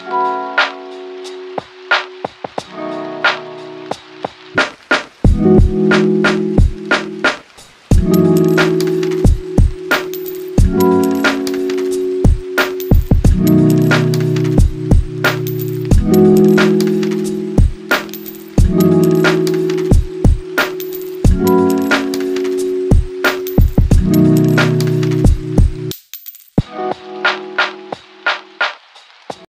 Bye.